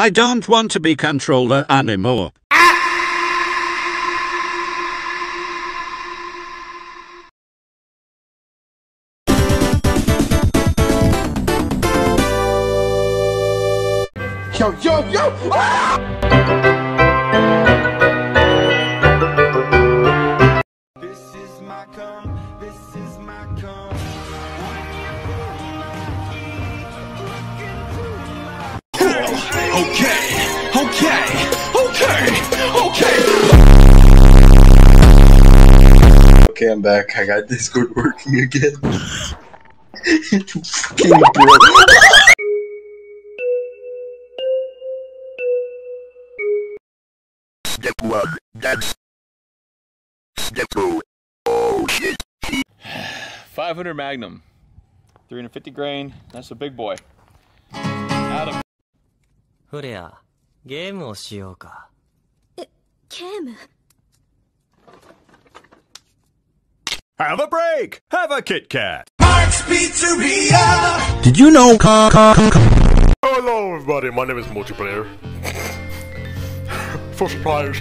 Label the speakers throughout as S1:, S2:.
S1: I don't want to be controller anymore.
S2: Yo, yo, yo! Ah!
S3: I'm back. I got Discord working again. Fucking bro.
S4: Step one, dance. Step two, oh shit.
S5: 500 Magnum, 350 grain. That's a big boy. Adam.
S6: フレア、ゲームをしようか。
S7: ゲーム
S8: Have a break. Have a Kit Kat.
S9: Mark's Pizzeria!
S1: Did you know?
S10: Hello everybody, my name is Multiplayer. For suppliers.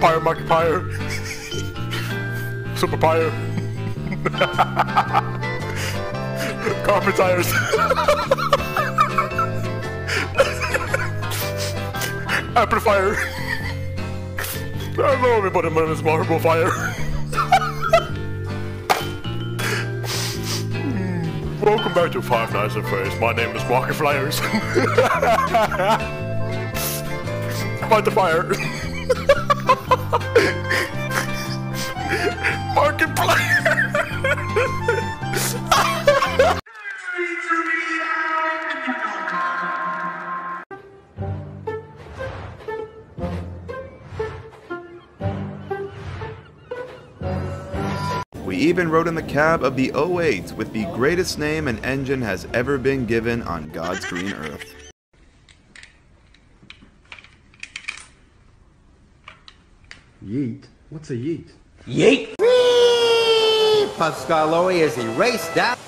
S10: Pyre Mark Pyre. Super Pyre. Carpet tires. Amplifier. Hello everybody, my name is Marble Fire. Welcome back to Five Nights at Freddy's. My name is Market Flyers. Fight the fire.
S11: even rode in the cab of the 08 with the greatest name an engine has ever been given on God's green earth.
S2: Yeet? What's a yeet?
S12: Yeet! Pascal Pascaloi is erased out.
S9: I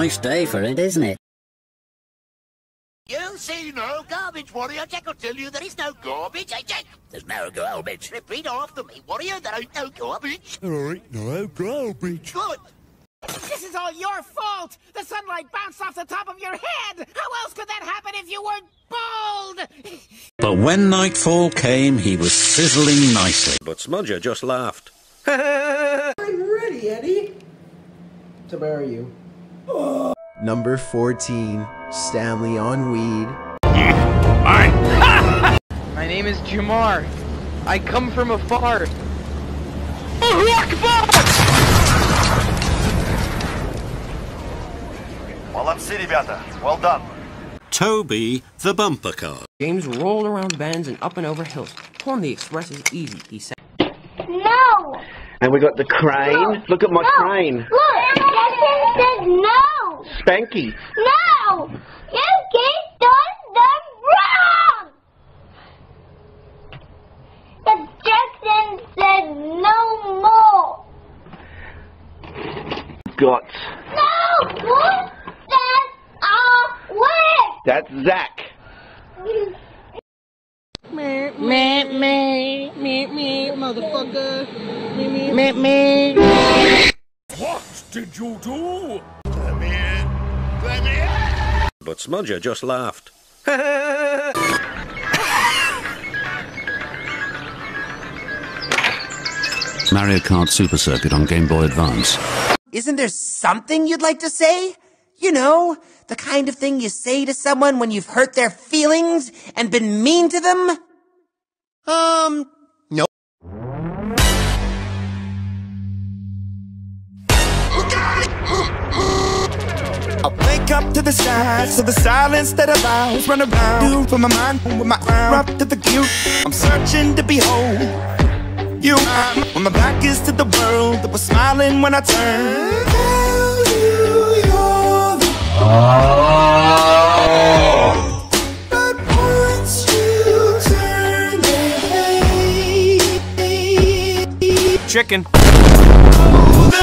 S1: Nice day for it, isn't it?
S4: You see no garbage, warrior. Jack will tell you there is no garbage, eh, Jack? There's no garbage. Repeat after me, warrior. There ain't no garbage.
S8: There ain't no garbage.
S4: Good.
S13: This is all your fault! The sunlight bounced off the top of your head! How else could that happen if you weren't bald?
S1: But when nightfall came, he was sizzling nicely.
S14: But Smudger just laughed.
S2: I'm ready, Eddie. To marry you.
S15: Number 14, Stanley on weed.
S16: My name is Jamar. I come from afar.
S17: Молодцы, ребята. Well done.
S1: Toby, the bumper car.
S18: James rolled around bends and up and over hills. Pulling the express is easy, he said.
S19: No!
S20: And we got the crane. Look at my
S19: No.
S20: crane.
S19: Look! Justin said no!
S20: Spanky.
S19: No! You keep doing them wrong! But Jackson said no more!
S20: Got.
S19: No! What? That's our way!
S20: That's Zach.
S19: Meh, meh, meh.
S13: me, me, me, motherfucker. Me, me, me, me.
S8: What did you do?
S1: But Smudger just laughed. Mario Kart Super Circuit on Game Boy Advance.
S12: Isn't there something you'd like to say? You know, the kind of thing you say to someone when you've hurt their feelings and been mean to them? Um, no.
S9: Up to the sounds of the silence that allows run around for my mind with my arm up to the cue. I'm searching to behold you when my back is to the world that was smiling when I turned. Tell you you're the But once you turn they hate
S5: Chicken.
S9: the